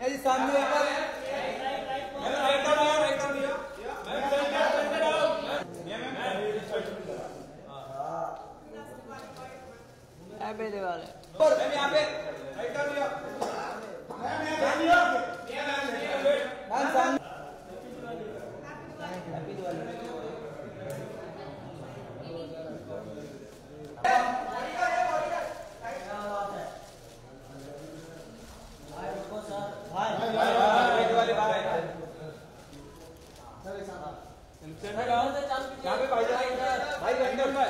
ये जी सामने ऊपर हैप्पी दिवाली मैम सामने यहाँ पे भाई भाई अंदर में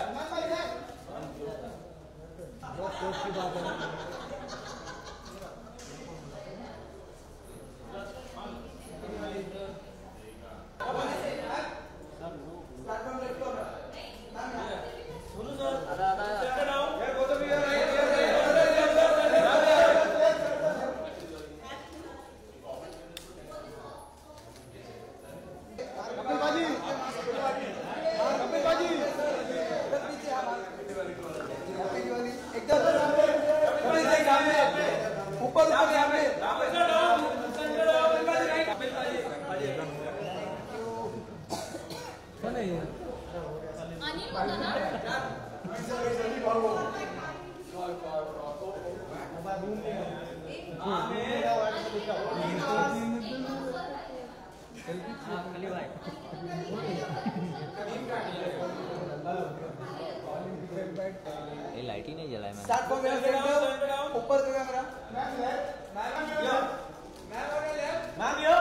एकदम ऊपर से सामने ऊपर ये लाइट ही नहीं जलाया मैंने योर ऊपर का camera ma'am yo.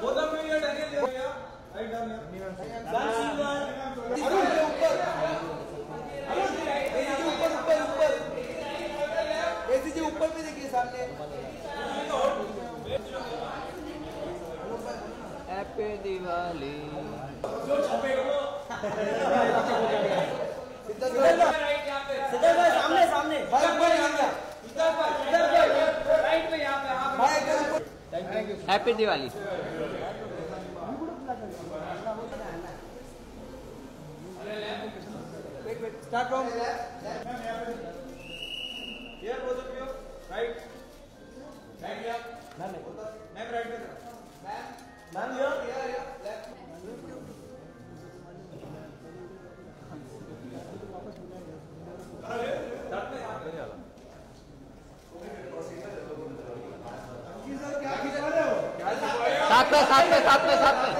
Both of you. Daniel yo right down Arun के ऊपर। एसी जी ऊपर ऊपर ऊपर। एसी जी ऊपर भी देखिए सामने। हैप्पी दिवाली सिद्धार्थ भाई सामने सामने भाई ऊपर यहाँ पे राइट पे यहाँ पे आप भाई एकदम ऊपर happy Diwali wait wait start from Here both of you. Right. Right here. Ma'am. Ma'am right here. Ma'am here. साथ में साथ में साथ में साथ में।